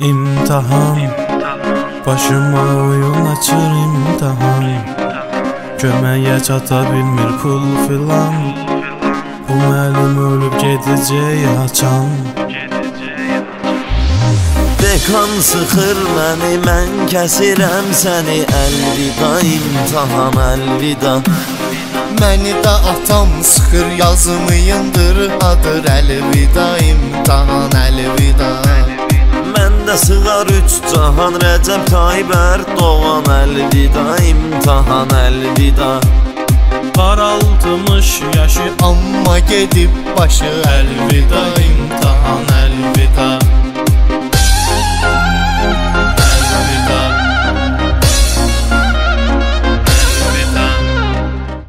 İmtahan Başıma oyun açır imtahan Köməyə çata bilmir pul filan. Bu müəllim ölüb gedəcək haçan Dekan sıxır məni, mən kəsirəm səni Əlvida imtahan, əlvida Məni də atam sıxır yazımı yındır Adır əlvida Məndə sığar üç cahan Rəcəb Tayyib Ərdoğan Əlvida imtahan, əlvida Qaraltmış yaşı Amma gedib başı əlvida imtahan